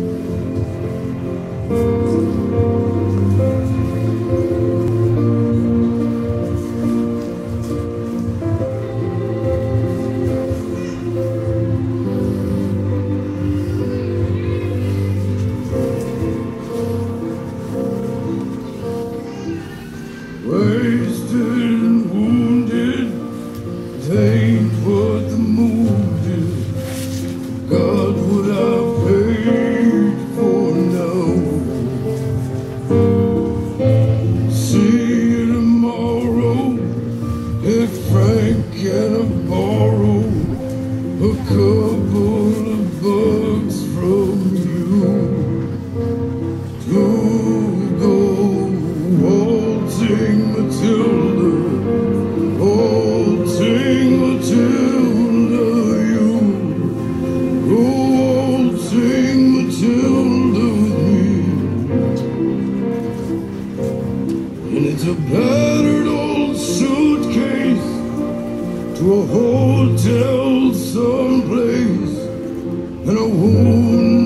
Wasted a couple of bucks from you? To go waltzing Matilda, waltzing Matilda, you go waltzing Matilda with me. And it's a battered old suitcase to a hotel someplace and a wound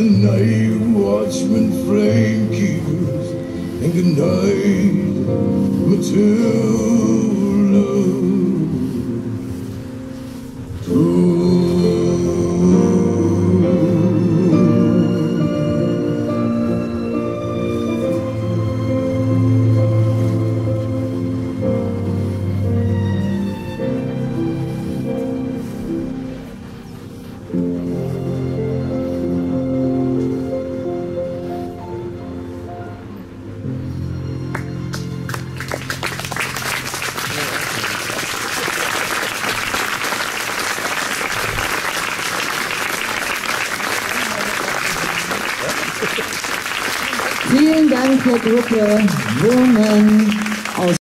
the night watchman, keepers, and good night, Matilda. Vielen Dank, Herr Gruppe Woman.